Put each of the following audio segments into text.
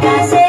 Kasihlah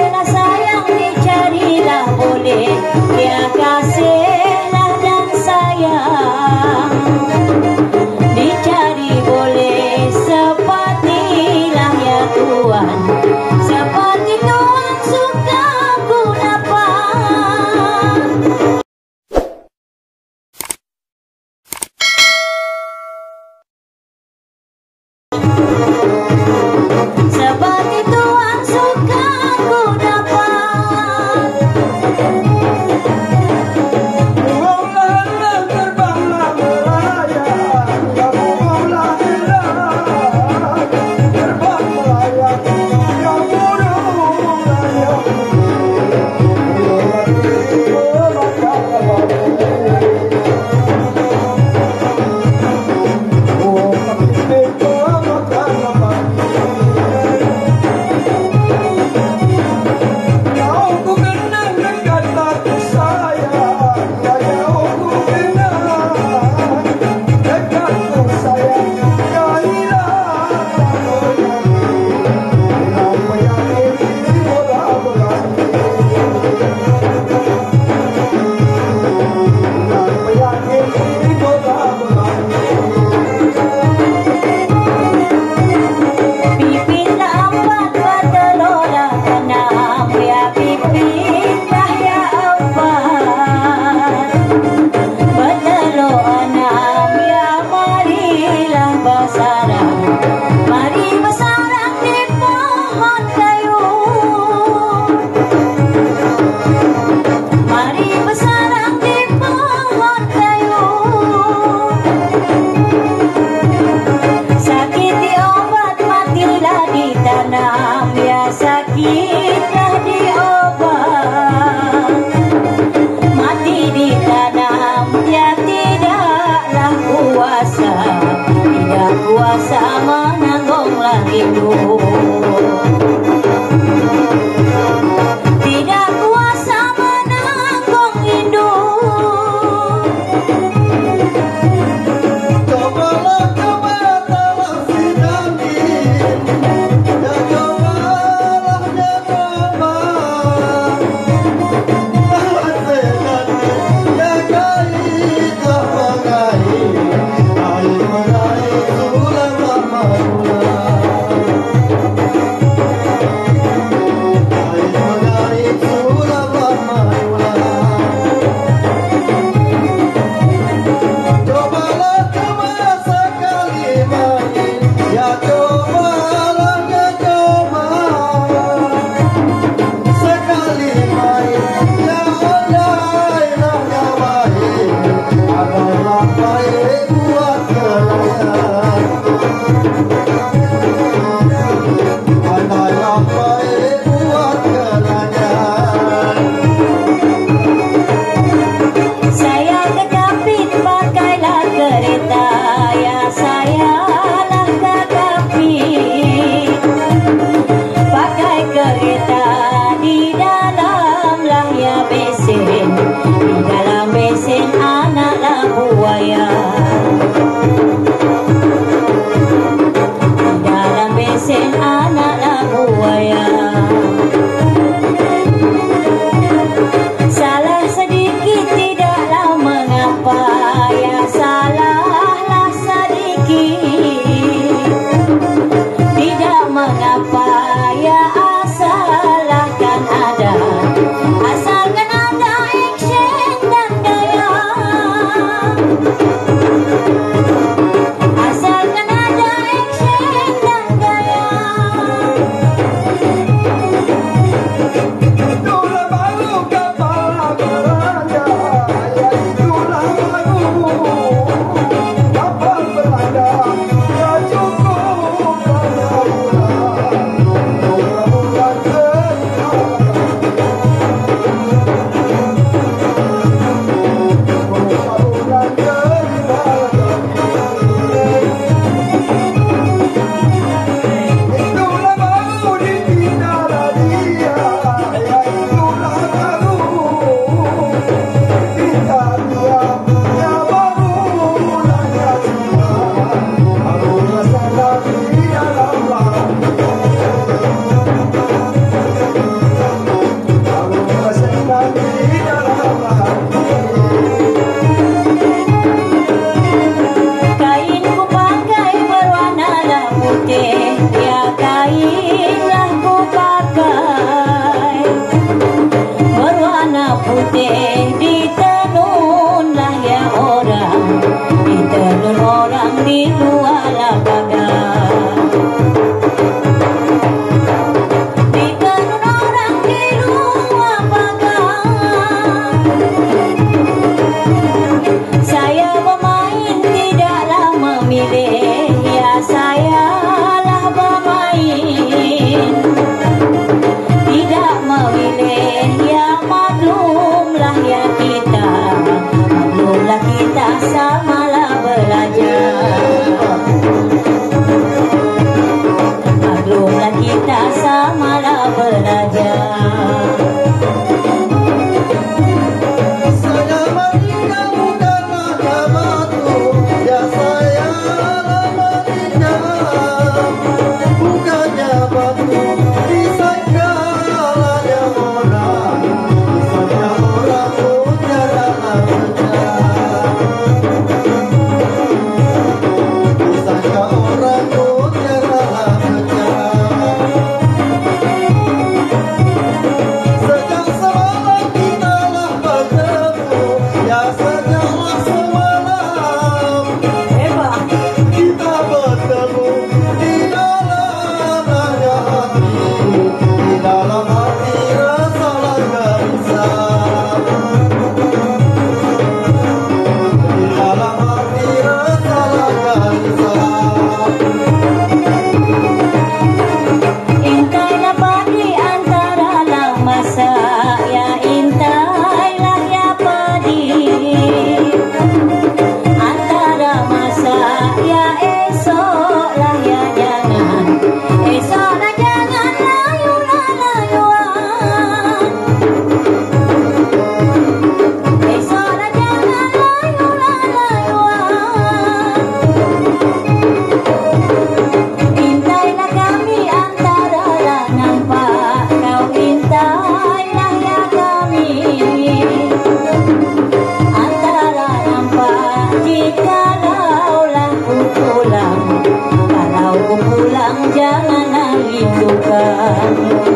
सके Papa. असा मला बरा mi copa